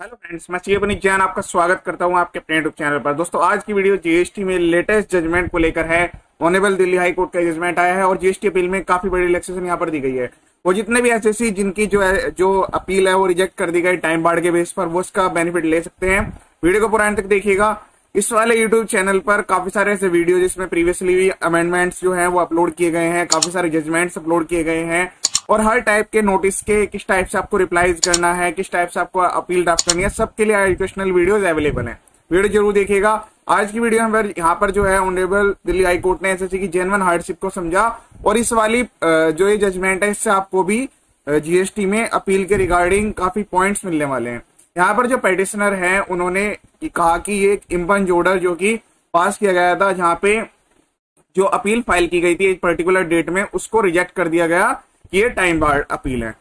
Hello friends, मैं सी जैन आपका स्वागत करता हूँ आपके अपने यूट्यूब चैनल पर। दोस्तों, आज की वीडियो जीएसटी में लेटेस्ट जजमेंट को लेकर है। ऑनेबल दिल्ली हाई कोर्ट का जजमेंट आया है और जीएसटी अपील में काफ़ी बड़ी रिलैक्सेशन यहाँ पर दी गई है। वो जितने भी एसएससी जिनकी जो जो अपील है, वो रिजेक्ट कर दी गई टाइम बाढ़ के बेस पर, वो उसका बेनिफिट ले सकते हैं। वीडियो को पुराने तक देखिएगा। इस वाले यूट्यूब चैनल पर काफ़ी सारे ऐसे वीडियो जिसमें प्रीवियसली अमेंडमेंट्स जो है, वो अपलोड किए गए हैं। काफ़ी सारे जजमेंट्स अपलोड किए गए हैं। और हर टाइप के नोटिस के किस टाइप से आपको रिप्लाईज करना है, किस टाइप से आपको अपील ड्राफ्ट करनी है सबके लिए एजुकेशनल वीडियोस अवेलेबल है। वीडियो ज़रूर देखिएगा। आज की वीडियो में यहाँ पर जो है ऑनरेबल दिल्ली हाई कोर्ट ने एसएससी की जेनवन हार्डशिप को समझा और इस वाली जो ये जजमेंट है, इससे आपको भी जीएसटी में अपील के रिगार्डिंग काफ़ी पॉइंट्स मिलने वाले हैं। यहाँ पर जो पेटिशनर है, उन्होंने कहा कि ये एक इम्पंज ऑर्डर जो कि पास किया गया था, जहाँ पे जो अपील फ़ाइल की गई थी एक पर्टिकुलर डेट में, उसको रिजेक्ट कर दिया गया। ये टाइम बार अपील है।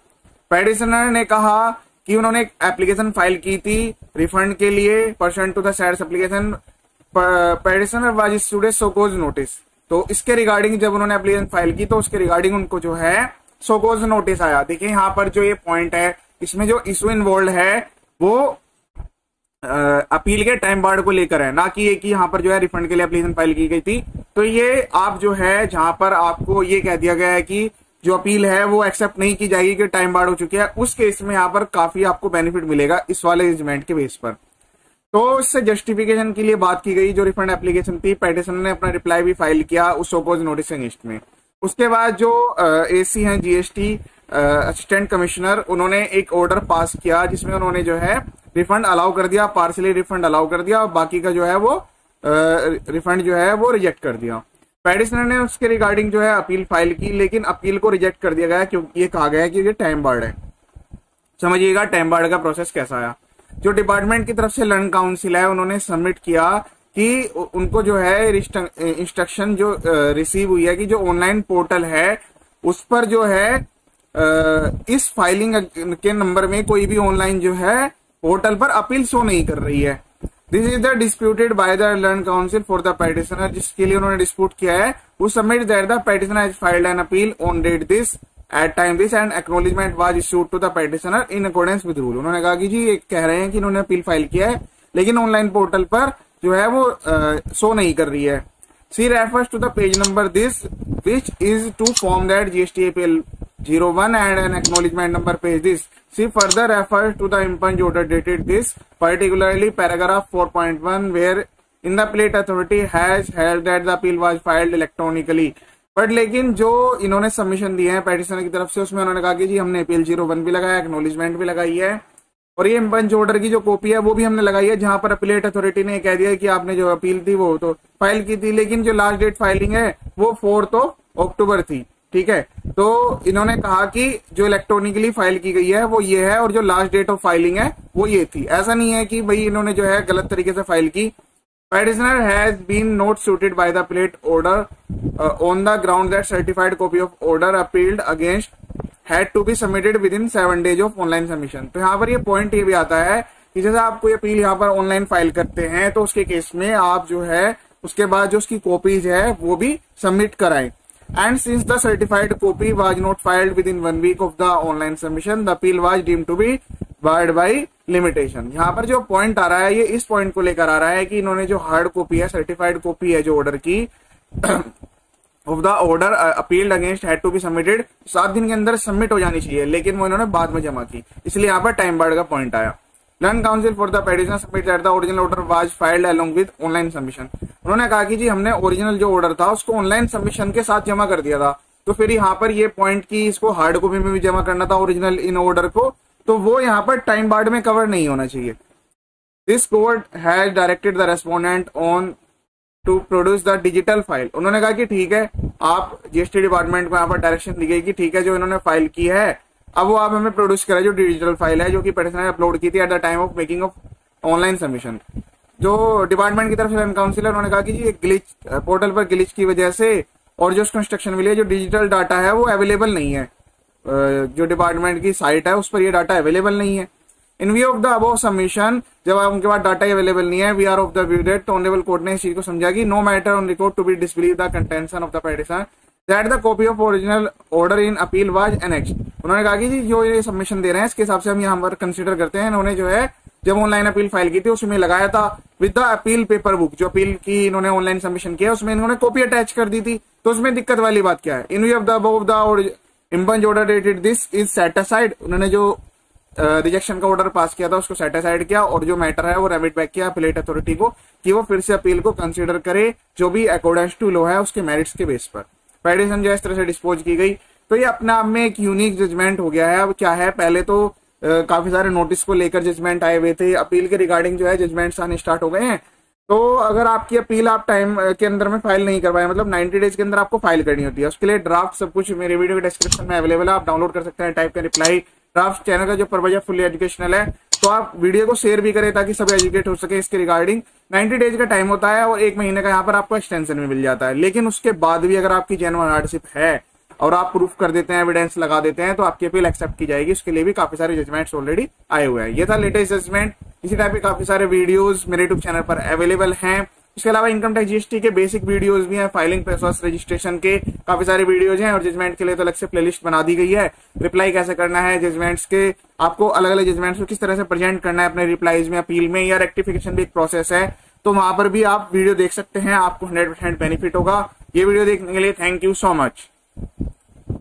पेडिशनर ने कहा कि उन्होंने एक एप्लीकेशन फ़ाइल की थी रिफंड के लिए pursuant the said application petitioner was issued show cause notice तो इसके रिगार्डिंग जब उन्होंने एप्लीकेशन फ़ाइल की तो उसके रिगार्डिंग उनको जो है सोकोज नोटिस आया। देखिए, यहाँ पर जो ये पॉइंट है, इसमें जो इशू इन्वॉल्व है, वो अपील के टाइम बार्ड को लेकर है। ना कि ये कि यहाँ पर जो है रिफंड के लिए एप्लीकेशन फ़ाइल की गई थी। तो ये आप जो है, जहाँ पर आपको ये कह दिया गया है कि जो अपील है वो एक्सेप्ट नहीं की जाएगी कि टाइम बाढ़ हो चुकी है। उस केस में यहाँ पर काफ़ी आपको बेनिफिट मिलेगा इस वाले जजमेंट के बेस पर। तो इससे जस्टिफिकेशन के लिए बात की गई, जो रिफंड एप्लीकेशन थी पेटिशन ने अपना रिप्लाई भी फ़ाइल किया उस ओपोज नोटिस अगेंस्ट में। उसके बाद जो ए सी है जीएसटी असिस्टेंट कमिश्नर उन्होंने एक ऑर्डर पास किया जिसमें उन्होंने जो है रिफंड अलाउ कर दिया पार्सली रिफंड अलाउ कर दिया और बाकी का जो है वो रिफंड जो है वो रिजेक्ट कर दिया। पेडिशनर ने उसके रिगार्डिंग जो है अपील फ़ाइल की, लेकिन अपील को रिजेक्ट कर दिया गया क्योंकि ये कहा गया है कि ये टाइम बार्ड है। समझिएगा टाइम बार्ड का प्रोसेस कैसा आया? जो डिपार्टमेंट की तरफ़ से लर्न काउंसिल है, उन्होंने सबमिट किया कि उनको जो है इंस्ट्रक्शन जो रिसीव हुई है कि जो ऑनलाइन पोर्टल है, उस पर जो है इस फाइलिंग के नंबर में कोई भी ऑनलाइन जो है पोर्टल पर अपील शो नहीं कर रही है। This is the disputed by the learned counsel for the petitioner जिसके लिए उन्होंने डिस्प्यूट किया है वो submit that the petitioner has filed an appeal on date this at time this and acknowledgement was issued to the petitioner in accordance with rule उन्होंने कहा कि जी, ये कह रहे हैं कि इन्होंने अपील फ़ाइल किया है, लेकिन ऑनलाइन पोर्टल पर जो है वो शो नहीं कर रही है। She refers to the page number this which is to form that GST appeal zero one and an acknowledgement number page this She further refers to the impunge order dated this, particularly paragraph 4.1 where in the plate authority has held that the appeal was filed electronically. But लेकिन जो इन्होंने submission दिए हैं petitioner की तरफ़ से उसमें उन्होंने कहा कि जी हमने अपील ज़ीरो वन भी लगाया एक्नोलिजमेंट भी लगाई है। और ये इम्पंच ऑर्डर की जो कॉपी है वो भी हमने लगाई है जहाँ पर अपीलेट अथॉरिटी ने कह दिया कि आपने जो अपील थी वो तो फ़ाइल की थी लेकिन जो लास्ट डेट फाइलिंग है वो फोर्थ ऑफ़ अक्टूबर थी। ठीक है? तो इन्होंने कहा कि जो इलेक्ट्रॉनिकली फ़ाइल की गई है, वो ये है और जो लास्ट डेट ऑफ़ फाइलिंग है, वो ये थी। ऐसा नहीं है कि भाई इन्होंने जो है गलत तरीके से फ़ाइल की। Petitioner has been not suited by the appellate order on the ground that certified copy of order appealed against had to be submitted within seven days of online submission तो यहाँ पर ये पॉइंट ये भी आता है कि जैसे आप कोई अपील यहाँ पर ऑनलाइन फ़ाइल करते हैं तो उसके केस में आप जो है, उसके बाद जो उसकी कॉपीज है, वो भी सबमिट कराएँ। And since the certified copy was not filed within one week of the online submission, the appeal was deemed to be barred by limitation. यहाँ पर जो पॉइंट आ रहा है, ये इस पॉइंट को लेकर आ रहा है कि इन्होंने जो हार्ड कॉपी है सर्टिफाइड कॉपी है जो ऑर्डर की of the order appealed against had to be submitted सात दिन के अंदर सबमिट हो जानी चाहिए, लेकिन वो इन्होंने बाद में जमा की। इसलिए यहाँ पर टाइम बार्ड का पॉइंट आया। Learned counsel for the petition submit that the original order was filed along with online submission उन्होंने कहा कि जी, हमने ओरिजिनल जो ऑर्डर था, उसको ऑनलाइन सबमिशन के साथ जमा कर दिया था। तो फिर यहाँ पर ये पॉइंट की इसको हार्ड कॉपी में भी जमा करना था ओरिजिनल इन ऑर्डर को तो वो यहाँ पर टाइम बार्ड में कवर नहीं होना चाहिए। This court has directed the respondent on to produce the digital file उन्होंने कहा कि ठीक है, आप जीएसटी डिपार्टमेंट को यहाँ पर डायरेक्शन दी गई कि ठीक है, जो इन्होंने फ़ाइल की है अब वो आप हमें प्रोड्यूस करें जो डिजिटल फ़ाइल है, जो कि पेटिशन ने अपलोड की थी at the time of making of online submission जो डिपार्टमेंट की तरफ़ से काउंसिलर उन्होंने कहा कि जी ग्लिच पोर्टल पर ग्लिच की वजह से और जो कंस्ट्रक्शन मिली है जो डिजिटल डाटा है, वो अवेलेबल नहीं है। जो डिपार्टमेंट की साइट है, उस पर ये डाटा अवेलेबल नहीं है। In view of the above submission जब उनके पास डाटा अवेलेबल नहीं है we are of the view that तो ऑनरेबल कोर्ट ने इस चीज़ को समझा कि no matter on record to be disbelieve the contention of the petition that the copy of original order in appeal was annex उन्होंने कहा कि जी, जो ये सबमिशन दे रहे हैं, इसके हिसाब से हम यहाँ पर कंसिडर करते हैं। इन्होंने जो है, जब ऑनलाइन अपील फ़ाइल की थी, उसमें लगाया था with the appeal paper book जो अपील की इन्होंने ऑनलाइन सबमिशन किया, उसमें इन्होंने कॉपी अटैच कर दी थी। तो उसमें दिक्कत वाली बात क्या है? In view of the above the order dated this is set aside उन्होंने जो रिजेक्शन का ऑर्डर पास किया था, उसको सेटिसाइड किया और जो मैटर है, वो रेमिट बैक किया अपीलेट अथॉरिटी को कि वो फिर से अपील को कंसिडर करे, जो भी अकॉर्डेंस टू लो है, उसके मेरिट्स के बेस पर। पेडिशन जो इस तरह से डिस्पोज की गई। तो ये अपने आप में एक यूनिक जजमेंट हो गया है। अब क्या है? पहले तो आ, काफ़ी सारे नोटिस को लेकर जजमेंट आए हुए थे। अपील के रिगार्डिंग जो है जजमेंट्स आने स्टार्ट हो गए हैं। तो अगर आपकी अपील आप टाइम के अंदर में फ़ाइल नहीं करवाए मतलब 90 डेज़ के अंदर आपको फ़ाइल करनी होती है। उसके लिए ड्राफ्ट सब कुछ मेरे वीडियो के डिस्क्रिप्शन में अवेलेबल है। आप डाउनलोड कर सकते हैं टाइप का रिप्लाई ड्राफ्ट चैनल का जो है फुली एजुकेशनल है तो आप वीडियो को शेयर भी करें ताकि सब एजुकेट हो सके इसके रिगार्डिंग 90 डेज़ का टाइम होता है और एक महीने का यहाँ पर आपको एक्सटेंशन भी मिल जाता है। लेकिन उसके बाद भी अगर आपकी जेनवन हार्डशिप है और आप प्रूफ कर देते हैं एविडेंस लगा देते हैं तो आपकी अपील एक्सेप्ट की जाएगी। उसके लिए भी काफ़ी सारे जजमेंट्स ऑलरेडी आए हुए हैं। ये था लेटेस्ट जजमेंट इसी टाइप के काफ़ी सारे वीडियोज़ मेरे यूट्यूब चैनल पर अवेलेबल हैं। इसके अलावा इनकम टैक्स जीएसटी के बेसिक वीडियोस भी हैं फाइलिंग प्रोसेस रजिस्ट्रेशन के काफ़ी सारे वीडियोज़ हैं और जजमेंट के लिए तो अलग से प्लेलिस्ट बना दी गई है। रिप्लाई कैसे करना है जजमेंट्स के? आपको अलग अलग जजमेंट्स को किस तरह से प्रेजेंट करना है अपने रिप्लाईज में अपील में या रेक्टिफिकेशन भी एक प्रोसेस है। तो वहाँ पर भी आप वीडियो देख सकते हैं, आपको हंड्रेड परसेंट बेनिफिट होगा। ये वीडियो देखने के लिए थैंक यू सो मच